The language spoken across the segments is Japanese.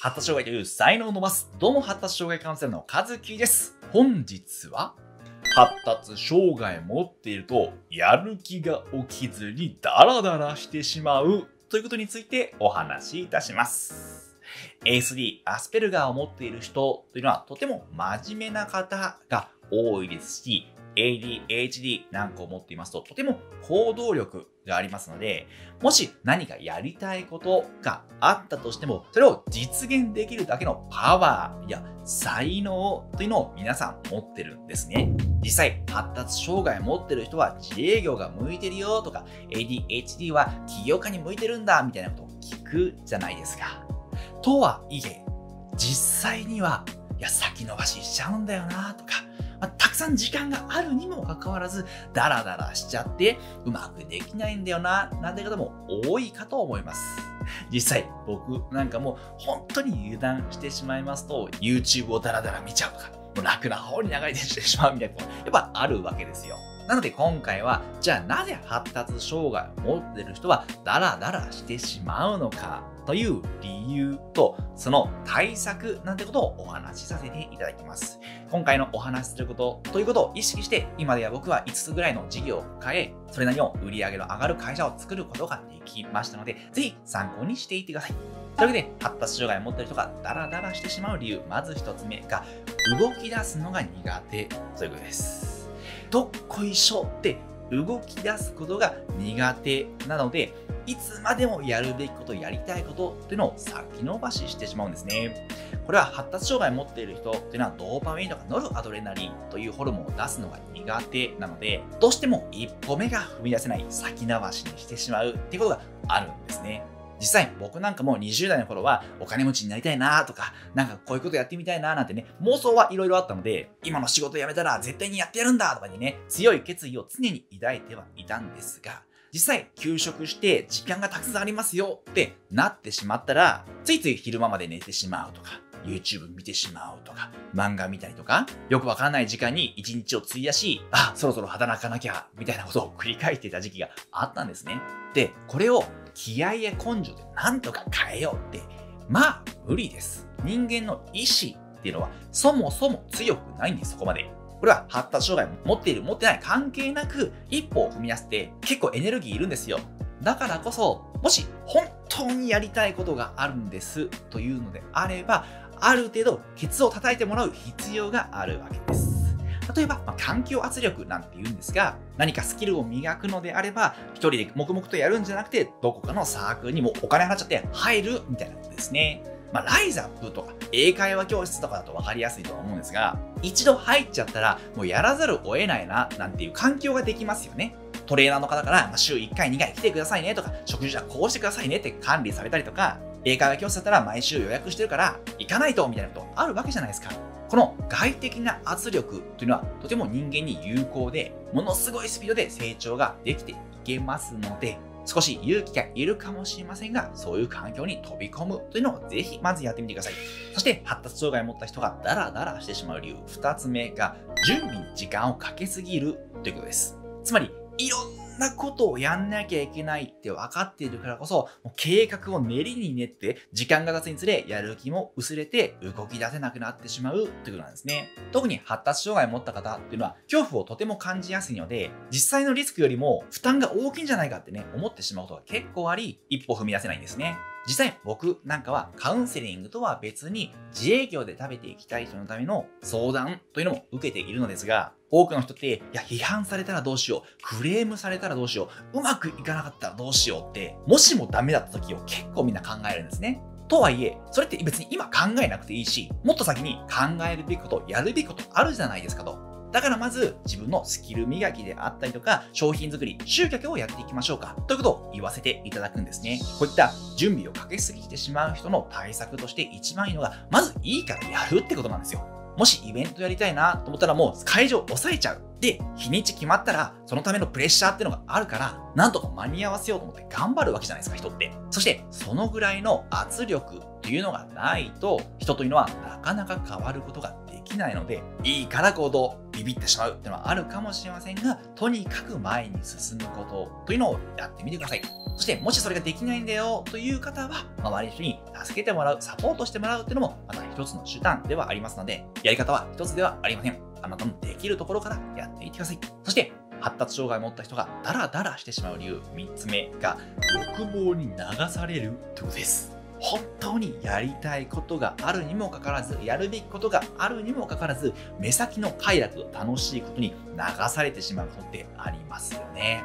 発達障害という才能を伸ばす、どうも発達障害カウンセラーの和樹です。本日は、発達障害持っていると、やる気が起きずにダラダラしてしまうということについてお話しいたします。ASD、アスペルガーを持っている人というのはとても真面目な方が多いですし、ADHD なんかを持っていますと、とても行動力がありますので、もし何かやりたいことがあったとしても、それを実現できるだけのパワーや才能というのを皆さん持ってるんですね。実際、発達障害を持ってる人は自営業が向いてるよとか、ADHD は起業家に向いてるんだみたいなことを聞くじゃないですか。とはいえ、実際には、いや、先延ばししちゃうんだよなとか、まあ、たくさん時間があるにもかかわらず、ダラダラしちゃって、うまくできないんだよな、なんて方も多いかと思います。実際、僕なんかも本当に油断してしまいますと、YouTube をダラダラ見ちゃうとか、もう楽な方に流れてしてしまうみたいなこと、やっぱあるわけですよ。なので今回は、じゃあなぜ発達障害を持ってる人はダラダラしてしまうのかという理由と、その対策なんてことをお話しさせていただきます。今回のお話しすることということを意識して、今では僕は5つぐらいの事業を変え、それなりの売り上げの上がる会社を作ることができましたので、ぜひ参考にしていってください。というわけで、発達障害を持っている人がダラダラしてしまう理由、まず1つ目が、動き出すのが苦手ということです。どっこいしょって動き出すことが苦手なので、いつまでもやるべきこと、やりたいことっていうのを先延ばししてしまうんですね。これは発達障害を持っている人っていうのはドーパミンとかノルアドレナリンというホルモンを出すのが苦手なので、どうしても一歩目が踏み出せない先延ばしにしてしまうっていうことがあるんですね。実際僕なんかも20代の頃はお金持ちになりたいなとか、なんかこういうことやってみたいななんてね、妄想はいろいろあったので、今の仕事辞めたら絶対にやってやるんだとかにね、強い決意を常に抱いてはいたんですが、実際休職して時間がたくさんありますよってなってしまったら、ついつい昼間まで寝てしまうとか、YouTube 見てしまうとか、漫画見たりとか、よくわからない時間に一日を費やし、あ、そろそろ働かなきゃ、みたいなことを繰り返していた時期があったんですね。で、これを気合や根性でなんとか変えようって、まあ無理です。人間の意志っていうのはそもそも強くないんです、そこまで。これは発達障害持っている、持ってない関係なく一歩を踏み出して結構エネルギーいるんですよ。だからこそ、もし本当にやりたいことがあるんですというのであれば、ある程度ケツを叩いてもらう必要があるわけです。例えば、まあ、環境圧力なんて言うんですが、何かスキルを磨くのであれば、一人で黙々とやるんじゃなくて、どこかのサークルにもお金払っちゃって入るみたいなことですね。まあ、ライザップとか英会話教室とかだと分かりやすいとは思うんですが、一度入っちゃったらもうやらざるを得ないな、なんていう環境ができますよね。トレーナーの方から、ま、週1回2回来てくださいねとか、食事はこうしてくださいねって管理されたりとか、英会話教室だったら毎週予約してるから行かないとみたいなことあるわけじゃないですか。この外的な圧力というのはとても人間に有効で、ものすごいスピードで成長ができていけますので、少し勇気がいるかもしれませんが、そういう環境に飛び込むというのをぜひまずやってみてください。そして発達障害を持った人がダラダラしてしまう理由、二つ目が準備に時間をかけすぎるということです。つまり、いろんなことをやんなきゃいけないって分かっているからこそ、もう計画を練りに練って、時間が経つにつれ、やる気も薄れて、動き出せなくなってしまうってことなんですね。特に発達障害を持った方っていうのは、恐怖をとても感じやすいので、実際のリスクよりも負担が大きいんじゃないかってね、思ってしまうことが結構あり、一歩踏み出せないんですね。実際僕なんかはカウンセリングとは別に自営業で食べていきたい人のための相談というのも受けているのですが、多くの人って、いや、批判されたらどうしよう、クレームされたらどうしよう、うまくいかなかったらどうしようって、もしもダメだった時を結構みんな考えるんですね。とはいえ、それって別に今考えなくていいし、もっと先に考えるべきこと、やるべきことあるじゃないですかと。だからまず自分のスキル磨きであったりとか商品作り、集客をやっていきましょうかということを言わせていただくんですね。こういった準備をかけすぎてしまう人の対策として一番いいのが、まずいいからやるってことなんですよ。もしイベントやりたいなと思ったらもう会場抑えちゃう。で、日にち決まったら、そのためのプレッシャーっていうのがあるから、なんとか間に合わせようと思って頑張るわけじゃないですか、人って。そして、そのぐらいの圧力っていうのがないと、人というのはなかなか変わることができきないので、いいから行動、ビビってしまうっていうのはあるかもしれませんが、とにかく前に進むことというのをやってみてください。そして、もしそれができないんだよという方は、周りの人に助けてもらう、サポートしてもらうっていうのも、また一つの手段ではありますので、やり方は一つではありません。あなたのできるところからやっていってください。そして、発達障害を持った人がダラダラしてしまう理由3つ目が欲望に流されるということです本当にやりたいことがあるにもかかわらずやるべきことがあるにもかかわらず目先の快楽楽しいことに流されてしまうことってありますよね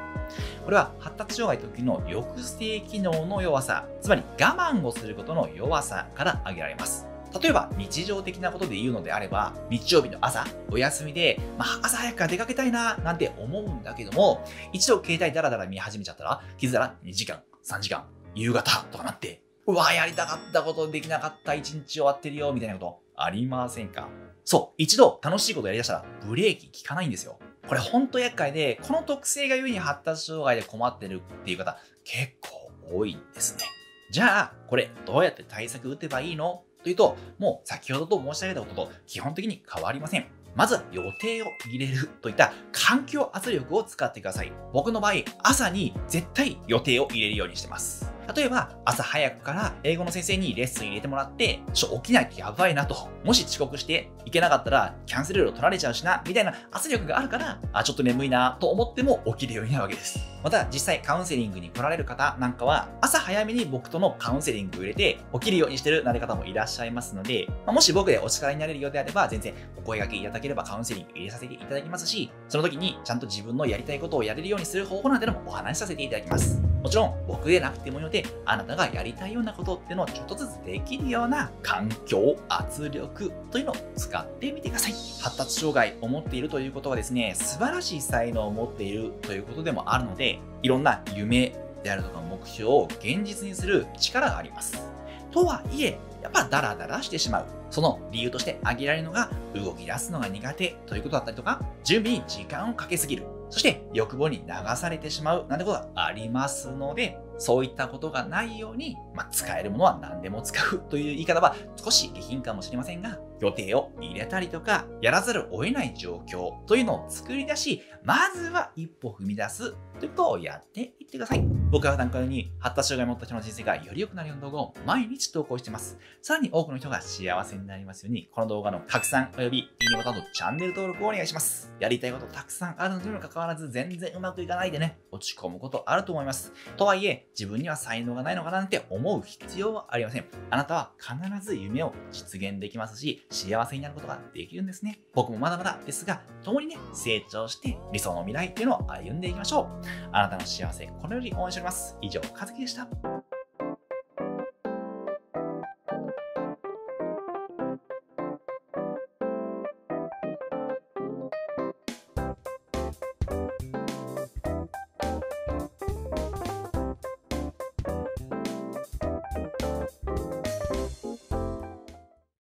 これは発達障害時の抑制機能の弱さつまり我慢をすることの弱さから挙げられます例えば日常的なことで言うのであれば、日曜日の朝、お休みで、まあ、朝早くから出かけたいな、なんて思うんだけども、一度携帯ダラダラ見始めちゃったら、気づいたら2時間、3時間、夕方とかなって、うわ、やりたかったことできなかった一日終わってるよ、みたいなことありませんか？そう、一度楽しいことやりだしたら、ブレーキ効かないんですよ。これほんと厄介で、この特性がゆえに発達障害で困ってるっていう方、結構多いんですね。じゃあ、これどうやって対策打てばいいの？というと、もう先ほどと申し上げたことと基本的に変わりません。まず予定を入れるといった環境圧力を使ってください。僕の場合、朝に絶対予定を入れるようにしてます。例えば、朝早くから英語の先生にレッスン入れてもらって、ちょ、起きないとやばいなと。もし遅刻して行けなかったら、キャンセル料取られちゃうしな、みたいな圧力があるから、あ、ちょっと眠いなと思っても起きるようになるわけです。また、実際カウンセリングに来られる方なんかは、朝早めに僕とのカウンセリングを入れて、起きるようにしてるなれ方もいらっしゃいますので、ま、もし僕でお力になれるようであれば、全然お声掛けいただければカウンセリング入れさせていただきますし、その時にちゃんと自分のやりたいことをやれるようにする方法なんてのもお話しさせていただきます。もちろん、僕でなくてもいいので、あなたがやりたいようなことっていうのをちょっとずつできるような環境、圧力というのを使ってみてください。発達障害を持っているということはですね、素晴らしい才能を持っているということでもあるので、いろんな夢であるとか目標を現実にする力があります。とはいえ、やっぱダラダラしてしまう。その理由として挙げられるのが、動き出すのが苦手ということだったりとか、準備に時間をかけすぎる。そして欲望に流されてしまうなんてことがありますので、そういったことがないように、まあ、使えるものは何でも使うという言い方は少し下品かもしれませんが、予定を入れたりとか、やらざるを得ない状況というのを作り出し、まずは一歩踏み出すということをやっていってください。僕は普段からに発達障害を持った人の人生がより良くなるような動画を毎日投稿しています。さらに多くの人が幸せになりますように、この動画の拡散及びいいねボタンとチャンネル登録をお願いします。やりたいことたくさんあるのにもかかわらず全然うまくいかないでね、落ち込むことあると思います。とはいえ、自分には才能がないのかななんて思う必要はありません。あなたは必ず夢を実現できますし、幸せになることができるんですね。僕もまだまだですが、共にね、成長して理想の未来っていうのを歩んでいきましょう。あなたの幸せ、このように応援しております。以上、かずきでした。